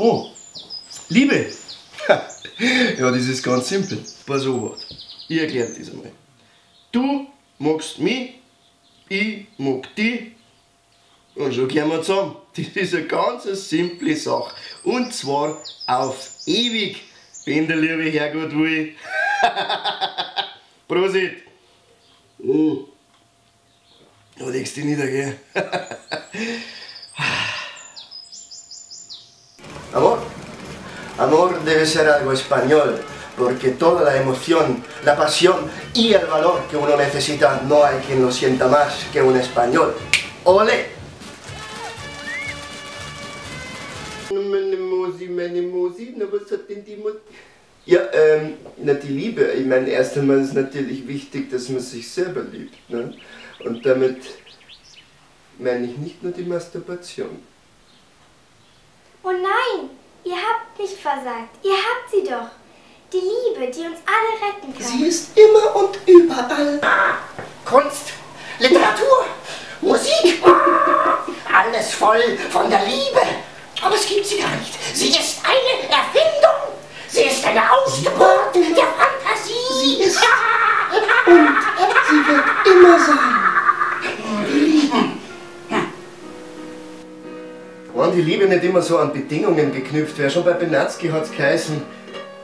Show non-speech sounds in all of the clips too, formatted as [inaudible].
Oh, Liebe. ja, das ist ganz simpel. Pass auf, ich erkläre das einmal. Du magst mich, ich mag dich und schon gehen wir zusammen. Das ist eine ganz simple Sache. Und zwar auf ewig, wenn der liebe Herrgott will. [laughs] Prosit! Mm. Du legst dich nieder, gell? [laughs] Amor, amor debe ser algo español, porque toda la emoción, la pasión y el valor que uno necesita no hay quien lo sienta más que un español. ¡Ole! Ja, ähm, na die Liebe. Ich meine, erst einmal ist natürlich wichtig, dass man sich selber liebt. Ne? Und damit meine ich nicht nur die Masturbation. Oh nein, ihr habt nicht versagt. Ihr habt sie doch. Die Liebe, die uns alle retten kann. Sie ist immer und überall. Kunst, Literatur, Musik, alles voll von der Liebe. Aber es gibt sie gar nicht. Sie ist eine Erfindung. Sie ist eine Ausgeburt der Fantasie. Sie ist und sie wird immer sein. Wenn die Liebe nicht immer so an Bedingungen geknüpft wäre, schon bei Benatzky hat es geheißen,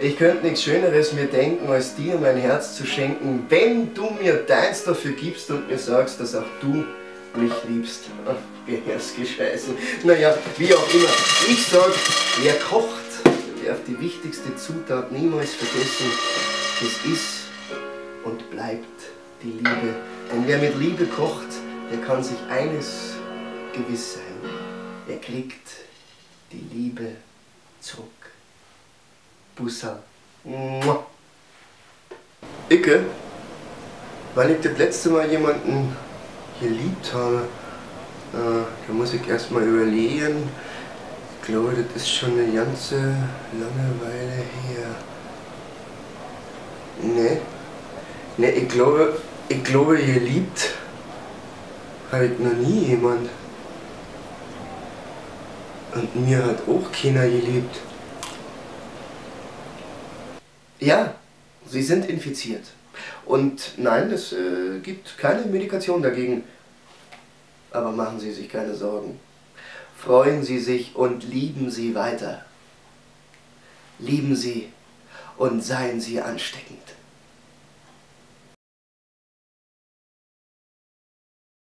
ich könnte nichts Schöneres mir denken, als dir mein Herz zu schenken, wenn du mir deins dafür gibst und mir sagst, dass auch du mich liebst. Ach, Gehirnsgescheißen. Naja, wie auch immer. Ich sag, wer kocht, darf die wichtigste Zutat niemals vergessen. Das ist und bleibt die Liebe. Denn wer mit Liebe kocht, der kann sich eines gewiss sein. Er kriegt die Liebe zurück. Bussa. Icke, weil ich das letzte Mal jemanden geliebt habe, äh, da muss ich erstmal überlegen. Ich glaube, das ist schon eine ganze lange Weile her. Ne, ne, ich glaube, ich glaube, geliebt habe ich noch nie jemand. Und mir hat auch keiner geliebt. Ja, Sie sind infiziert. Und nein, es äh, gibt keine Medikation dagegen. Aber machen Sie sich keine Sorgen. Freuen Sie sich und lieben Sie weiter. Lieben Sie und seien Sie ansteckend.